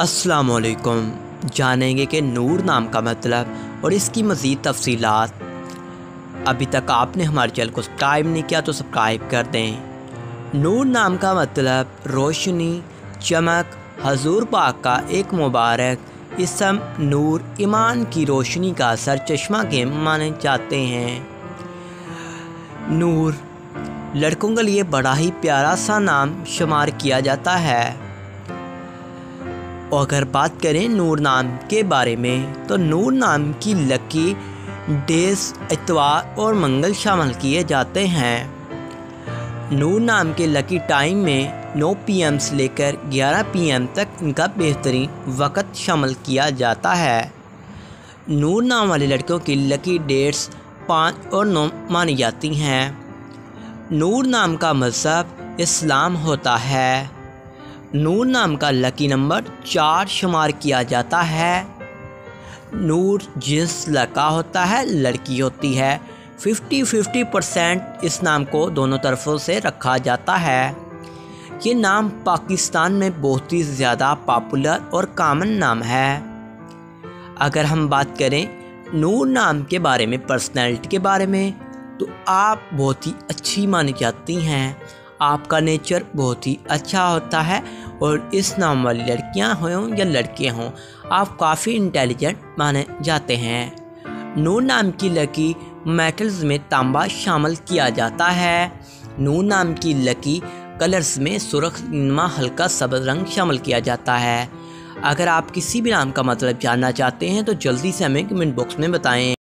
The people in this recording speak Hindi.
असलकुम जानेंगे कि नूर नाम का मतलब और इसकी मज़ीद तफसीलात। अभी तक आपने हमारे चैनल को सब्सक्राइब नहीं किया तो सब्सक्राइब कर दें। नूर नाम का मतलब रोशनी, चमक, हजूर पाक का एक मुबारक इसम नूर ईमान की रोशनी का सर चश्मा के माने जाते हैं। नूर, लड़कों के लिए बड़ा ही प्यारा सा नाम शुमार किया जाता है। और अगर बात करें नूर नाम के बारे में तो नूर नाम की लकी डेज़ इतवार और मंगल शामिल किए जाते हैं। नूर नाम के लकी टाइम में 9 पीएम से लेकर 11 पीएम तक इनका बेहतरीन वक़्त शामिल किया जाता है। नूर नाम वाले लड़कों की लकी डेट्स पाँच और नौ मानी जाती हैं। नूर नाम का मज़हब इस्लाम होता है। नूर नाम का लकी नंबर चार शुमार किया जाता है। नूर जिस लड़का होता है, लड़की होती है। 50-50 परसेंट इस नाम को दोनों तरफों से रखा जाता है। ये नाम पाकिस्तान में बहुत ही ज़्यादा पॉपुलर और कॉमन नाम है। अगर हम बात करें नूर नाम के बारे में पर्सनैलिटी के बारे में तो आप बहुत ही अच्छी मानी जाती हैं। आपका नेचर बहुत ही अच्छा होता है। और इस नाम वाली लड़कियाँ हों या लड़के हों, आप काफ़ी इंटेलिजेंट माने जाते हैं। नूर नाम की लकी मेटल्स में तांबा शामिल किया जाता है। नूर नाम की लकी कलर्स में सुरख नमा हल्का सब्ज रंग शामिल किया जाता है। अगर आप किसी भी नाम का मतलब जानना चाहते हैं तो जल्दी से हमें कमेंट बॉक्स में बताएँ।